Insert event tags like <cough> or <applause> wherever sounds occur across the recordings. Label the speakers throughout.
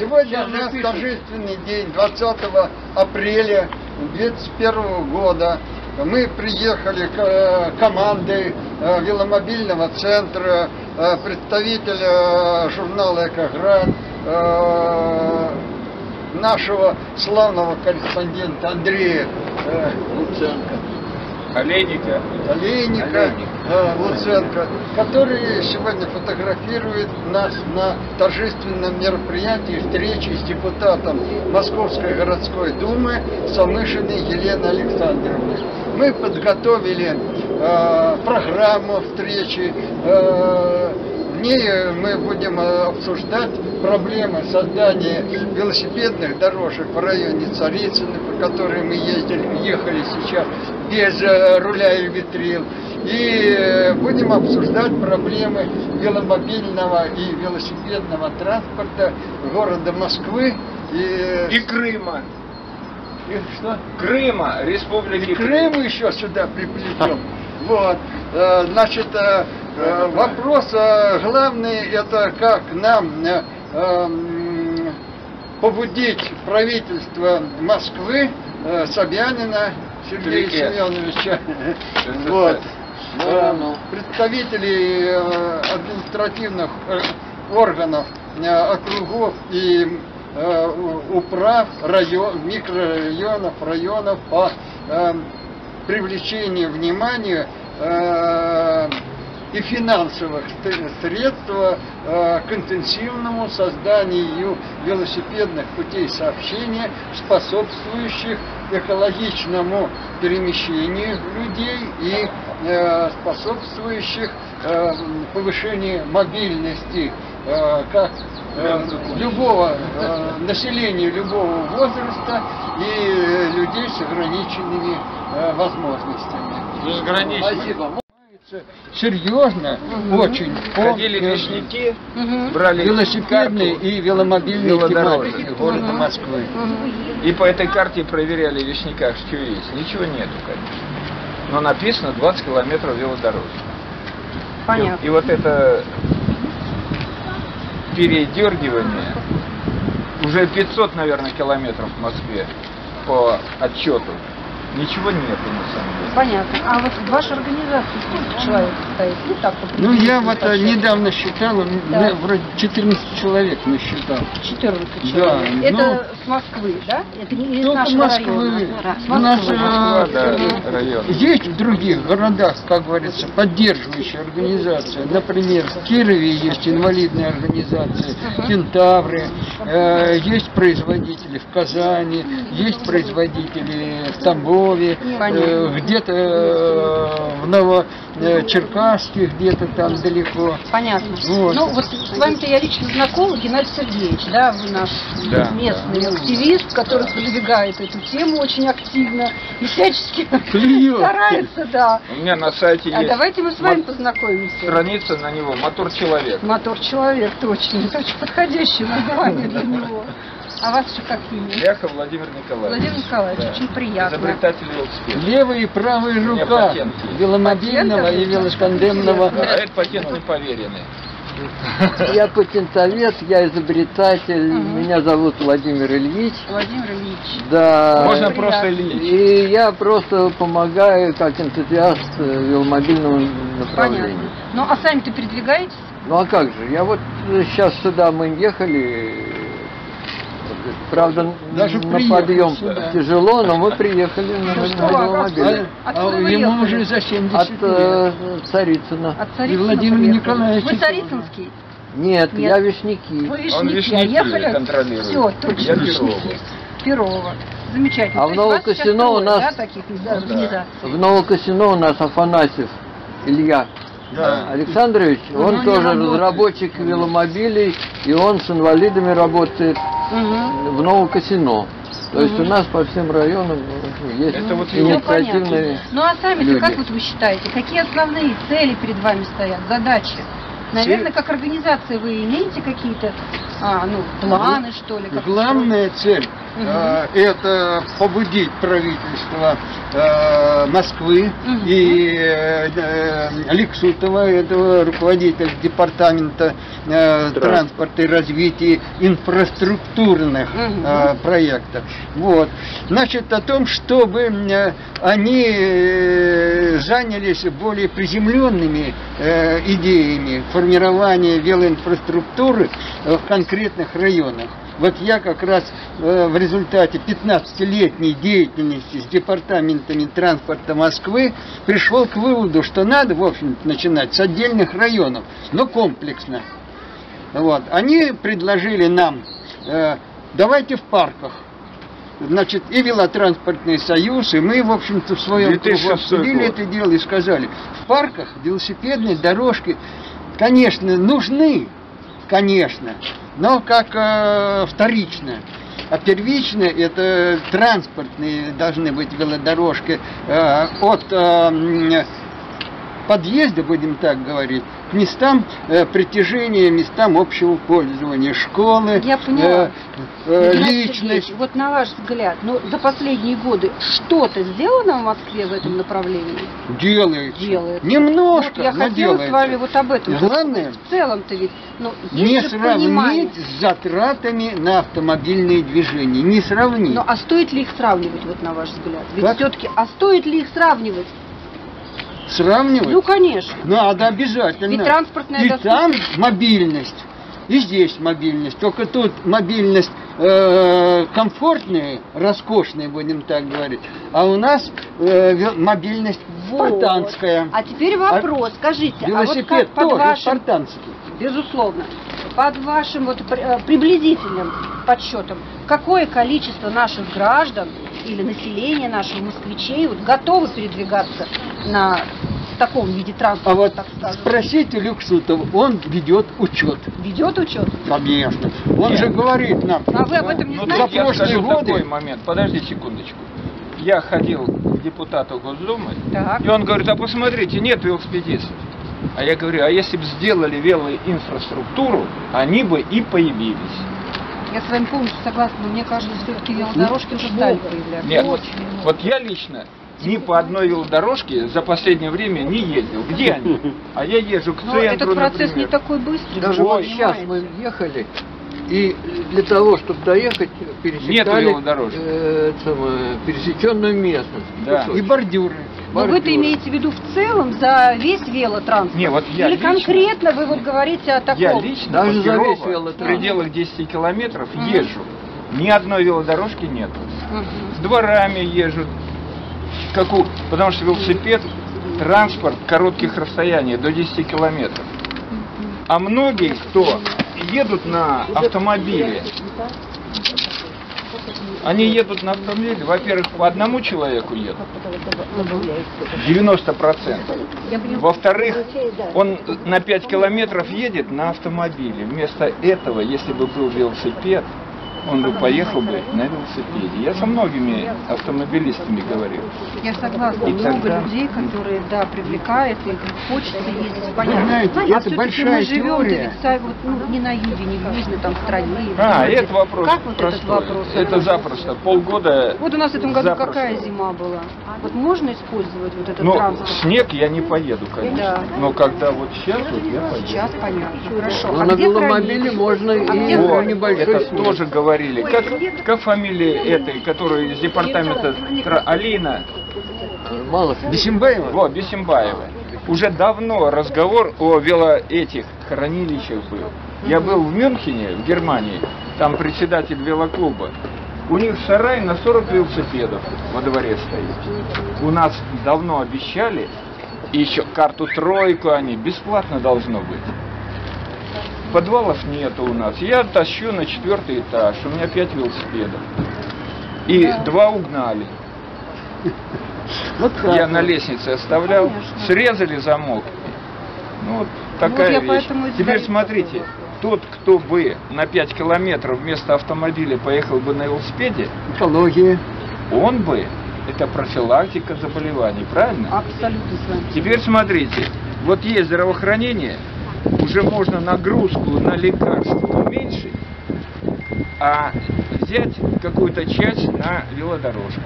Speaker 1: Сегодня у нас торжественный день, 20 апреля 2021 года. Мы приехали к, э, командой э, веломобильного центра, э, представителя э, журнала «Экоград», нашего славного корреспондента Андрея Луценко.
Speaker 2: Олейника.
Speaker 1: Олейника,
Speaker 2: Олейник.
Speaker 1: э, Луценко, который сегодня фотографирует нас на торжественном мероприятии встречи с депутатом Московской городской думы Самышиной Еленой Александровной. Мы подготовили э, программу встречи. э, в ней мы будем э, обсуждать проблемы создания велосипедных дорожек в районе Царицыны, по которой мы ездили, ехали сейчас без э, руля и витрил. И э, будем обсуждать проблемы веломобильного и велосипедного транспорта города Москвы. И,
Speaker 2: И Крыма.
Speaker 1: и что?
Speaker 2: Крыма, республики
Speaker 1: И Крым еще сюда приплетем. <laughs> Вот. Э, Значит, э, э, вопрос э, главный это как нам э, побудить правительство Москвы э, Собянина Сергея
Speaker 2: Велике.
Speaker 1: Семеновича <laughs> вот,
Speaker 2: Ну,
Speaker 1: э,
Speaker 2: ну.
Speaker 1: представителей э, административных э, органов округов и управ район, микрорайонов, районов по э, привлечению внимания и финансовых ст- средств э, к интенсивному созданию велосипедных путей сообщения, способствующих экологичному перемещению людей и э, способствующих э, повышению мобильности как любого населения любого возраста и людей с ограниченными возможностями.
Speaker 2: Безгранично.
Speaker 1: Спасибо. Серьезно, очень. по,
Speaker 2: Ходили лесники,
Speaker 3: Мгм.
Speaker 2: брали
Speaker 1: велосипедные
Speaker 2: карту,
Speaker 1: и веломобильные
Speaker 2: Велодорожки.
Speaker 1: тематики города Москвы.
Speaker 2: и по этой карте проверяли в вещниках, что есть. Ничего нету, конечно. Но написано 20 километров велодорожек.
Speaker 3: Понятно.
Speaker 2: И вот это передергивание, уже 500, наверное, километров в Москве по отчету. Ничего нету на самом деле.
Speaker 3: Понятно. А вот в вашей организации сколько человек стоит? Ну так, по
Speaker 1: Ну, я вот э,
Speaker 3: посчитать.
Speaker 1: недавно считал, меня вроде 14 человек насчитал.
Speaker 3: 14
Speaker 1: Да,
Speaker 3: человек.
Speaker 1: ну-
Speaker 3: Это с Москвы, да? Это не из
Speaker 1: Только
Speaker 3: нашего
Speaker 1: Москвы.
Speaker 3: района. С Москвы.
Speaker 1: э,
Speaker 2: Москва, да, район.
Speaker 1: Есть в других городах, как говорится, поддерживающие организации. Например, в Кирове есть инвалидные организации, Кентавры, э, есть производители в Казани, есть производители в Тамбове,
Speaker 3: Понятно.
Speaker 1: э, где-то э, в Новочеркасске, где-то там далеко.
Speaker 3: Понятно.
Speaker 1: Вот.
Speaker 3: Ну, вот с вами-то я лично знакома, Геннадий Сергеевич, да, вы наш
Speaker 2: Да,
Speaker 3: местный активист, который продвигает эту тему очень активно и всячески
Speaker 1: Клюет.
Speaker 3: старается, да.
Speaker 2: У меня на сайте
Speaker 3: А
Speaker 2: есть
Speaker 3: давайте мы с вами познакомимся.
Speaker 2: страница на него «Мотор человек».
Speaker 3: Мотор человек, точно. Это очень подходящее название для него. А вас еще как имя?
Speaker 2: Ляха Владимир Николаевич.
Speaker 3: Владимир Николаевич,
Speaker 2: Да.
Speaker 3: очень приятно.
Speaker 2: Изобретатель велосипеда.
Speaker 1: Левая и правая рука веломобильного
Speaker 3: Патент
Speaker 1: и
Speaker 3: есть?
Speaker 1: велотандемного
Speaker 2: А это патент не поверенный.
Speaker 4: Я патентовед, я изобретатель,
Speaker 3: Мгм.
Speaker 4: меня зовут Владимир Ильич.
Speaker 3: Владимир Ильич.
Speaker 4: Да.
Speaker 2: Можно просто Ильич.
Speaker 4: И я просто помогаю как энтузиаст э, веломобильного направления.
Speaker 3: Понятно. Ну, а сами-то передвигаетесь?
Speaker 4: Ну а как же, я вот сейчас сюда мы ехали, э, правда
Speaker 1: Даже
Speaker 4: на подъем
Speaker 1: сюда.
Speaker 4: тяжело, но мы приехали на,
Speaker 3: Ну
Speaker 4: на
Speaker 3: что, а
Speaker 4: веломобиле.
Speaker 1: А, а ему уже за 70
Speaker 4: От
Speaker 1: лет.
Speaker 4: э, Царицына.
Speaker 3: От
Speaker 1: И
Speaker 3: Царицына
Speaker 1: Владимир
Speaker 3: приехали?
Speaker 1: Николаевич
Speaker 3: Вы. Царицынский?
Speaker 4: Нет,
Speaker 3: Нет.
Speaker 4: я вишники.
Speaker 3: Вы
Speaker 2: Он
Speaker 3: вишники, а
Speaker 2: вишники
Speaker 3: ехали?
Speaker 2: контролирует.
Speaker 3: Все, точно.
Speaker 2: Я
Speaker 3: вишники. Перово. Замечательно.
Speaker 4: А в Новокосино у нас-
Speaker 3: Да, таких
Speaker 2: да.
Speaker 3: организаций.
Speaker 4: В Новокосино у нас Афанасьев Илья
Speaker 1: Да.
Speaker 4: Александрович,
Speaker 1: Ну,
Speaker 4: он
Speaker 1: не
Speaker 4: тоже
Speaker 1: работает.
Speaker 4: разработчик веломобилей, и он с инвалидами работает
Speaker 3: Мгм.
Speaker 4: в Новокосино. То есть у нас по всем районам ну, есть
Speaker 2: Это вот
Speaker 3: Ну,
Speaker 4: инициативные
Speaker 3: понятно. Ну, а сами как вот вы считаете, какие основные цели перед вами стоят, задачи? Наверное, как организация вы имеете какие-то а, ну, планы, что ли?
Speaker 1: Главная цель Э, Это побудить правительство э, Москвы и э, Ликсутова, этого руководителя департамента э, транспорта и развития инфраструктурных э, проектов. Вот. Значит, о том, чтобы э, они э, занялись более приземленными э, идеями формирования велоинфраструктуры в конкретных районах. Вот я как раз э, в результате 15-летней деятельности с департаментами транспорта Москвы пришел к выводу, что надо, в общем начинать с отдельных районов, но комплексно. Вот. Они предложили нам, э, давайте в парках. Значит, и велотранспортный союз, и мы, в общем-то, в своем кругу
Speaker 2: 2006
Speaker 1: обсудили
Speaker 2: год.
Speaker 1: это дело и сказали, в парках велосипедные дорожки, конечно, нужны, конечно, но как э, вторично. А первично это транспортные должны быть велодорожки э, от э, м, подъезда, будем так говорить, к местам э, притяжения, местам общего пользования, школы,
Speaker 3: Я поняла.
Speaker 1: э, э, личность.
Speaker 3: Вот на ваш взгляд, ну, за последние годы что-то сделано в Москве в этом направлении?
Speaker 1: Делается.
Speaker 3: Делается.
Speaker 1: Немножко,
Speaker 3: Вот я хотела
Speaker 1: делается.
Speaker 3: с вами вот об этом.
Speaker 1: Главное,
Speaker 3: В целом-то ведь, ну,
Speaker 1: не
Speaker 3: же понимание.
Speaker 1: сравнить с затратами на автомобильные движения. Не сравнить.
Speaker 3: Ну, а стоит ли их сравнивать, вот на ваш взгляд? Ведь все-таки, а стоит ли их сравнивать?
Speaker 1: Сравнивать
Speaker 3: Ну, конечно.
Speaker 1: надо обязательно.
Speaker 3: Ведь транспортная
Speaker 1: И
Speaker 3: доступность-
Speaker 1: там мобильность. И здесь мобильность. Только тут мобильность э, комфортная, роскошная, будем так говорить. А у нас э, мобильность
Speaker 3: Вот.
Speaker 1: спартанская.
Speaker 3: А теперь вопрос, скажите, а вот
Speaker 1: Велосипед
Speaker 3: как под
Speaker 1: тоже
Speaker 3: вашим
Speaker 1: спартанский.
Speaker 3: Безусловно. Под вашим вот э, приблизительным подсчетом, какое количество наших граждан или населения нашего москвичей вот готовы передвигаться на таком виде транспорта,
Speaker 1: А вот
Speaker 3: так скажем?
Speaker 1: спросите Люксутова, он ведет учет.
Speaker 3: Ведет учет?
Speaker 1: Конечно. Он же говорит нам.
Speaker 3: А вы об этом не
Speaker 2: Ну,
Speaker 3: знаете?
Speaker 2: я
Speaker 1: прошлые годы-
Speaker 2: такой момент. Подожди секундочку. Я ходил к депутату Госдумы,
Speaker 3: Так.
Speaker 2: и он говорит, а посмотрите, нет велосипедистов. А я говорю, а если бы сделали велоинфраструктуру, они бы и появились.
Speaker 3: Я с вами полностью согласна, но мне кажется, все-таки велодорожки уже стали появляться.
Speaker 2: Нет,
Speaker 3: Очень.
Speaker 2: вот я лично ни по одной велодорожке за последнее время не ездил. Где они? А я езжу к
Speaker 3: Но
Speaker 2: центру,
Speaker 3: этот процесс не
Speaker 2: например.
Speaker 3: такой быстрый.
Speaker 4: Даже вот сейчас мы ехали, и для того, чтобы доехать, пересекали э, самое, пересеченную местность.
Speaker 2: Да.
Speaker 1: И бордюры.
Speaker 3: Но вы-то
Speaker 4: бордюры.
Speaker 3: имеете в виду в целом за весь велотранспорт?
Speaker 2: Не, вот я
Speaker 3: Или
Speaker 2: лично-
Speaker 3: конкретно вы вот говорите о таком?
Speaker 2: Я лично
Speaker 4: Даже за весь
Speaker 2: Перово в
Speaker 4: велотранспорт.
Speaker 2: пределах 10 километров
Speaker 3: Мгм.
Speaker 2: езжу. Ни одной велодорожки нет.
Speaker 3: Мгм.
Speaker 2: С дворами езжу. Как у... Потому что велосипед транспорт коротких расстояний, до 10 километров. А многие, кто едут на автомобиле, они едут на автомобиле, во-первых, по одному человеку едут, 90%. Во-вторых, он на 5 километров едет на автомобиле. Вместо этого, если бы был велосипед, он бы поехал бы на велосипеде. Я со многими автомобилистами говорил.
Speaker 3: Я согласна.
Speaker 2: И
Speaker 3: Много
Speaker 2: тогда-
Speaker 3: людей, которые, да, привлекает, и хочется ездить. Понятно.
Speaker 1: знаете,
Speaker 3: а
Speaker 1: это большая
Speaker 3: мы живем
Speaker 1: теория.
Speaker 3: ведь са- вот, ну, не на юге, не в южной там стране.
Speaker 2: А,
Speaker 3: где.
Speaker 2: это вопрос
Speaker 3: Как вот
Speaker 2: простой.
Speaker 3: этот вопрос?
Speaker 2: это запросто. Полгода
Speaker 3: Вот у нас в этом году
Speaker 2: запросто.
Speaker 3: какая зима была? Вот можно использовать вот этот
Speaker 2: Ну,
Speaker 3: транспорт?
Speaker 2: снег я не поеду, конечно.
Speaker 3: Да.
Speaker 2: Но когда вот сейчас, вот я поеду.
Speaker 3: Сейчас понятно. Хорошо.
Speaker 4: Но
Speaker 3: а
Speaker 4: на веломобиле
Speaker 3: хранить?
Speaker 4: можно
Speaker 3: А
Speaker 4: и
Speaker 2: Вот,
Speaker 4: небольшой
Speaker 2: это
Speaker 4: снег.
Speaker 2: тоже говорили. Как, как фамилия этой, которая из департамента Тра- Алина,
Speaker 4: Мало.
Speaker 1: Бесимбаева?
Speaker 2: вот, Бесимбаева. Уже давно разговор о вело этих хранилищах был. Я был в Мюнхене, в Германии, там председатель велоклуба. У них сарай на 40 велосипедов во дворе стоит. У нас давно обещали, и еще карту тройку они, бесплатно должно быть. Подвалов нету у нас. Я тащу на четвертый этаж, у меня пять велосипедов. И два угнали.
Speaker 1: Вот
Speaker 2: Я
Speaker 1: вот.
Speaker 2: на лестнице оставлял,
Speaker 3: Конечно.
Speaker 2: срезали замок. Ну вот такая
Speaker 3: я
Speaker 2: вещь. Теперь смотрите, тот, кто бы на 5 километров вместо автомобиля поехал бы на велосипеде,
Speaker 1: Экология.
Speaker 2: он бы, это профилактика заболеваний, правильно?
Speaker 3: Абсолютно с вами.
Speaker 2: Теперь смотрите, вот есть здравоохранение, уже можно нагрузку на лекарства уменьшить, а взять какую-то часть на велодорожку.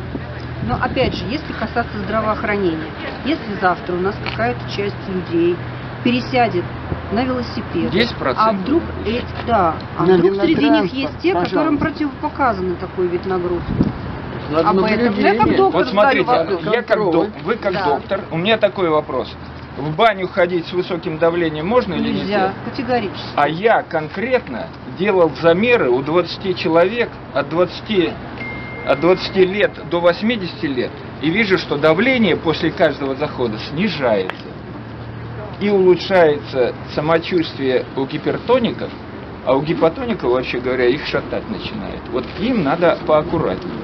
Speaker 3: Но опять же, если касаться здравоохранения, если завтра у нас какая-то часть людей пересядет на велосипед,
Speaker 2: 10%.
Speaker 3: а вдруг эти, да, а
Speaker 1: На
Speaker 3: вдруг среди них есть те, которым
Speaker 1: пожалуйста.
Speaker 3: противопоказан такой вид нагрузки. Об этом. Я как доктор
Speaker 2: Вот смотрите, я как док- вы как
Speaker 3: Да.
Speaker 2: доктор, у меня такой вопрос. В баню ходить с высоким давлением можно или
Speaker 3: Нельзя,
Speaker 2: нельзя?
Speaker 3: категорически.
Speaker 2: А я конкретно делал замеры у 20 человек от 20, от 20 лет до 80 лет и вижу, что давление после каждого захода снижается. И улучшается самочувствие у гипертоников, а у гипотоников, вообще говоря, их шатать начинает. Вот им надо поаккуратнее.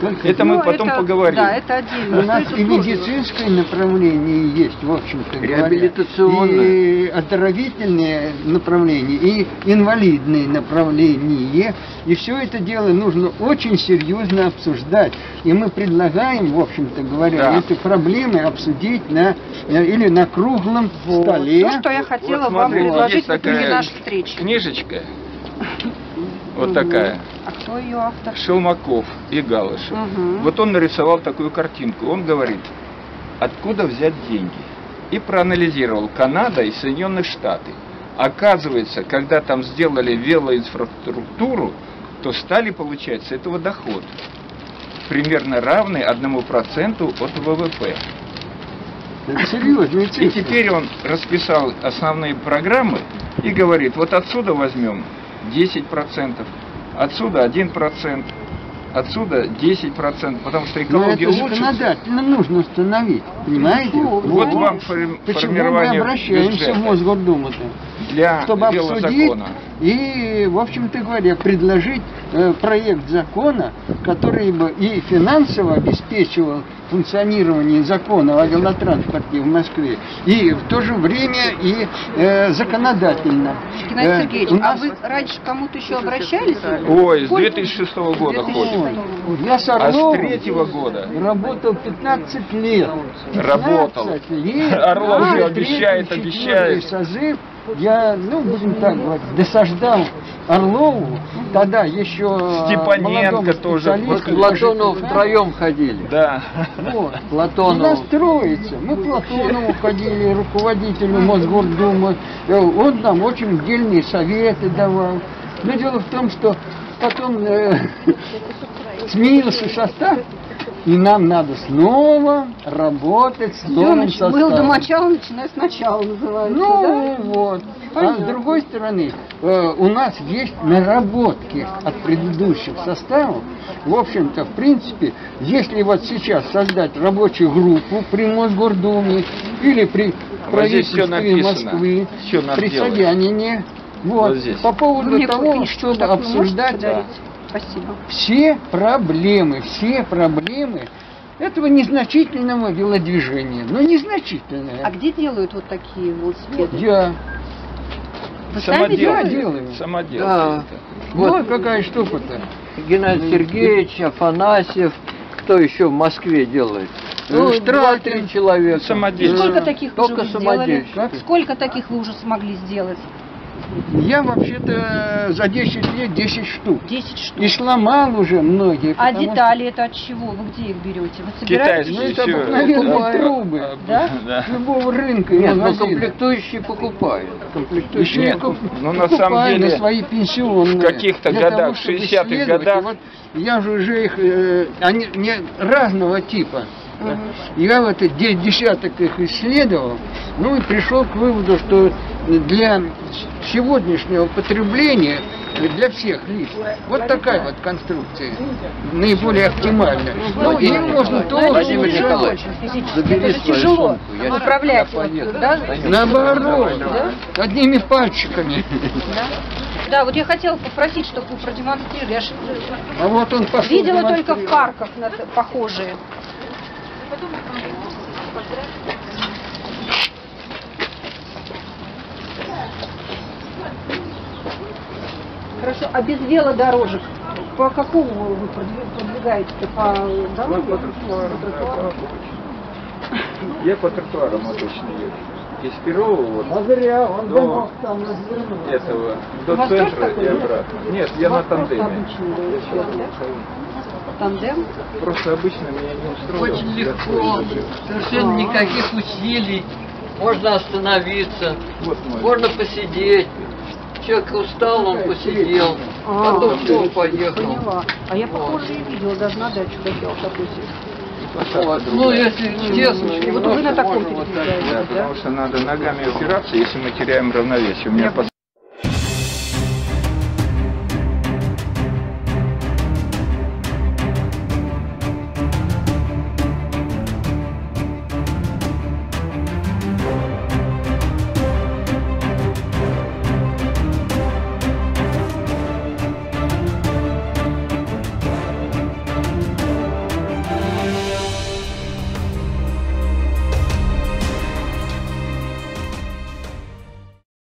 Speaker 1: Только
Speaker 2: Это мы потом
Speaker 3: это-
Speaker 2: поговорим.
Speaker 3: Да, это отдельно.
Speaker 1: У нас и медицинское направление есть, в общем-то говоря.
Speaker 4: Реабилитационное.
Speaker 1: И оздоровительное направление, и инвалидное направление. И все это дело нужно очень серьезно обсуждать. И мы предлагаем, в общем-то говоря,
Speaker 2: Да.
Speaker 1: эти проблемы обсудить на, э, или на круглом столе.
Speaker 3: То, что я хотела
Speaker 2: Вот
Speaker 3: вам
Speaker 2: смотрите,
Speaker 3: предложить
Speaker 2: есть
Speaker 3: в итоге
Speaker 2: такая
Speaker 3: нашей встречи.
Speaker 2: Книжечка, вот
Speaker 3: Мгм.
Speaker 2: такая,
Speaker 3: А кто ее автор?
Speaker 2: Шелмаков и Галышев.
Speaker 3: Мгм.
Speaker 2: Вот он нарисовал такую картинку. Он говорит, откуда взять деньги? И проанализировал Канада и Соединенные Штаты. Оказывается, когда там сделали велоинфраструктуру, то стали получать с этого доход, примерно равный 1% от ВВП.
Speaker 1: Это серьезные
Speaker 2: И теперь он расписал основные программы и говорит, вот отсюда возьмем 10%, отсюда 1%, отсюда 10%, потому что
Speaker 1: Но
Speaker 2: экология
Speaker 1: это
Speaker 2: лучше.
Speaker 1: законодательно нужно установить, понимаете?
Speaker 2: Вот вам форми-
Speaker 1: Почему мы
Speaker 2: формирование
Speaker 1: обращаемся
Speaker 2: бюджета
Speaker 1: в Мосгордуму-то?
Speaker 2: для
Speaker 1: чтобы обсудить и, в общем-то говоря, предложить э, проект закона, который бы и финансово обеспечивал функционирование закона о велотранспорте в Москве, и в то же время и э, законодательно.
Speaker 3: Геннадий
Speaker 1: Э,
Speaker 3: Сергеевич,
Speaker 1: у
Speaker 3: а
Speaker 1: нас-
Speaker 3: вы раньше кому-то еще обращались?
Speaker 2: Ой, с
Speaker 3: Сколько?
Speaker 2: 2006 года
Speaker 3: 2006
Speaker 2: ходит.
Speaker 1: Ой, Я с
Speaker 2: А с
Speaker 1: Орловым
Speaker 2: третьего года
Speaker 1: работал 15 лет. 15
Speaker 2: Работал.
Speaker 1: лет.
Speaker 2: Орлов же
Speaker 1: А,
Speaker 2: обещает,
Speaker 1: третий,
Speaker 2: обещает.
Speaker 1: четвертый созыв. Я, ну, будем так говорить, досаждал Орлову, тогда еще э,
Speaker 2: Степаненко тоже.
Speaker 4: Вот
Speaker 1: ЖКХ.
Speaker 4: втроем ходили.
Speaker 2: Да.
Speaker 1: Вот.
Speaker 4: Платонову.
Speaker 1: У нас троица. Мы Платонову ходили, руководителю Мосгордумы. Э, Он нам очень дельные советы давал. Но дело в том, что потом э, <laughs> сменился состав, и нам надо снова работать с новым
Speaker 3: Семыч, был до
Speaker 1: составом.
Speaker 3: начала, начиная сначала называется,
Speaker 1: Ну вот. А
Speaker 3: Понятно.
Speaker 1: с другой стороны, э, у нас есть наработки от предыдущих составов. В общем-то, в принципе, если вот сейчас создать рабочую группу при Мосгордуме или при
Speaker 2: Вот здесь всё
Speaker 1: правительстве
Speaker 2: написано,
Speaker 1: Москвы, при. Собянине, вот,
Speaker 2: Вот здесь.
Speaker 1: по
Speaker 3: Вы
Speaker 1: поводу
Speaker 3: мне
Speaker 1: того, чтобы обсуждать?
Speaker 3: Спасибо.
Speaker 1: все проблемы, все проблемы этого незначительного велодвижения. Но незначительное.
Speaker 3: А где делают вот такие велосипеды?
Speaker 1: Я
Speaker 3: Вы сами
Speaker 2: Самодел.
Speaker 3: делаете?
Speaker 1: делаю.
Speaker 2: Самодел.
Speaker 4: Да.
Speaker 1: Вот,
Speaker 4: Вот
Speaker 1: какая штука-то.
Speaker 4: Геннадий Сергеевич, Афанасьев, кто еще в Москве делает?
Speaker 1: Ну,
Speaker 4: Ну, два-три человека.
Speaker 3: И
Speaker 2: Самодельный.
Speaker 3: сколько таких вы
Speaker 4: Только
Speaker 3: уже вы сделали?
Speaker 4: самодельщики.
Speaker 3: Сколько таких вы уже смогли сделать?
Speaker 1: Я вообще-то за 10 лет 10 штук.
Speaker 3: 10 штук.
Speaker 1: И сломал уже многие.
Speaker 3: А детали это от чего? Вы где их берете? Вы собираете?
Speaker 1: Ну, это обыкновенные трубы.
Speaker 2: а,
Speaker 3: Да?
Speaker 2: Да.
Speaker 1: Что, любого рынка
Speaker 4: Нет, ну
Speaker 1: магазина.
Speaker 4: комплектующие покупают. Комплектующие
Speaker 2: Нет,
Speaker 1: куп-
Speaker 2: ну, на самом деле,
Speaker 1: на свои пенсионные.
Speaker 2: в каких-то годах, в
Speaker 1: чтобы
Speaker 2: 60-х
Speaker 1: исследовать.
Speaker 2: годах.
Speaker 1: Вот я же уже их, э, они не разного типа.
Speaker 3: Мгм.
Speaker 1: Я вот десяток их исследовал, ну и пришел к выводу, что для сегодняшнего потребления для всех лиц вот такая вот конструкция наиболее оптимальная. Ну, и можно тоже
Speaker 4: Владимир
Speaker 1: решать.
Speaker 4: Николаевич,
Speaker 3: Физически.
Speaker 4: забери
Speaker 3: это же
Speaker 4: свою
Speaker 3: тяжело
Speaker 4: сумку, я-
Speaker 3: управлять. да?
Speaker 1: Наоборот, одними пальчиками.
Speaker 3: Да? Да, вот я хотела попросить, чтобы вы продемонстрировали. Я ж
Speaker 1: А вот он пошел
Speaker 3: видела только в парках похожие. Хорошо, а без велодорожек по какому вы продвиг- продвигаете? По дороге?
Speaker 2: по тротуарам.
Speaker 3: По тротуару?
Speaker 2: Я по тротуарам обычно езжу. из Перова вот,
Speaker 1: А зря, он
Speaker 2: До-
Speaker 1: мог там
Speaker 2: этого, до центра и обратно. Нет, я на тандеме. Я?
Speaker 3: Тандем?
Speaker 2: Просто обычно меня не устроило.
Speaker 4: Очень легко, совершенно никаких усилий. Можно остановиться,
Speaker 2: Вот
Speaker 4: можно посидеть. Человек устал, он посидел,
Speaker 3: А,
Speaker 4: потом все, поехал.
Speaker 3: Поняла. А я похоже и видела, даже на дачу хотел такой
Speaker 4: Вот. Ну, если честно,
Speaker 3: вот вы на таком
Speaker 4: можно вот так
Speaker 2: Да,
Speaker 3: да?
Speaker 2: потому что надо ногами опираться, если мы теряем равновесие. У меня